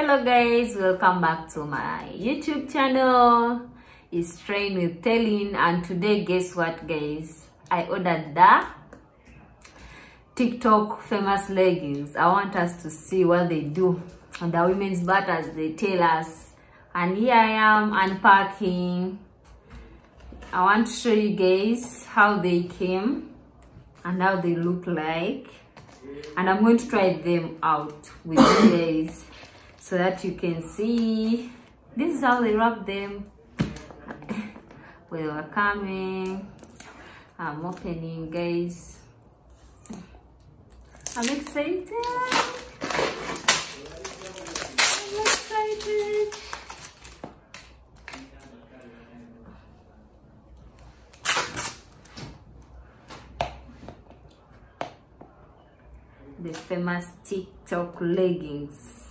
hello guys. Welcome back to my youtube channel. It's train with telling and today guess what guys? I ordered the tiktok famous leggings. I want us to see what they do. On the women's butt as they tell us. And here i am unpacking. I want to show you guys how they came and how they look like. And i'm going to try them out with you guys so that you can see. This is how they wrap them. They were coming. I'm opening guys. I'm excited. I'm excited. The famous tiktok leggings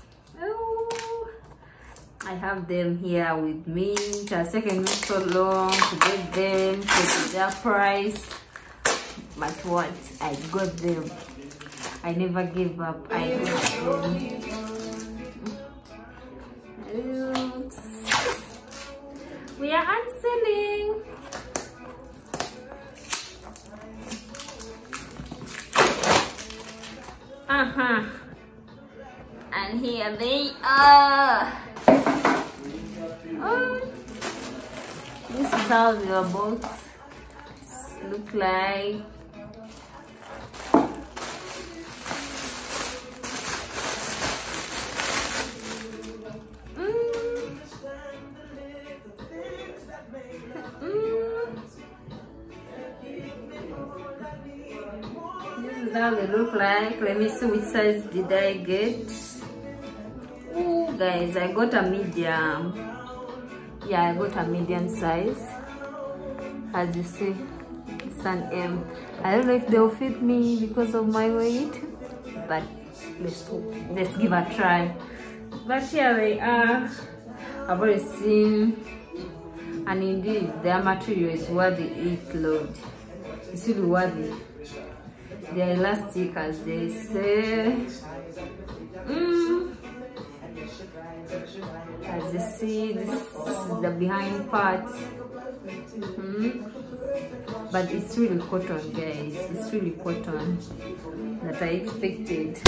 i have them here with me. It has taken me so long to get them to their price. But what? I got them. I never gave up. I got them. We are unselling. Uh-huh. And here they are this is how your boats look like. This is how they look like. Let me see which size did I get. Ooh, guys, I got a medium. Yeah, I got a medium size. As you see, it's an M. I don't know if they'll fit me because of my weight, but let's let's give a try. But here they are. I've already seen, and indeed, their material is worthy each load. It's really worthy they're elastic as they say mm. as you see this is the behind part mm. but it's really cotton guys it's really cotton that i expected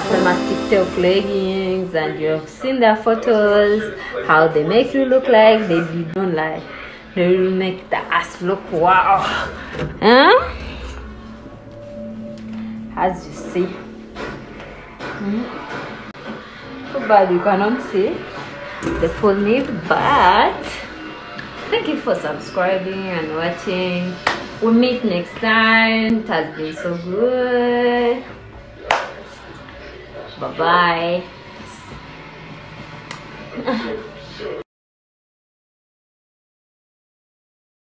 famous tiktok leggings and you've seen their photos how they make you look like they don't like. they will make the ass look wow. Huh? As you see. Hmm? bad you cannot see the full need but thank you for subscribing and watching. We'll meet next time. It has been so good bye bye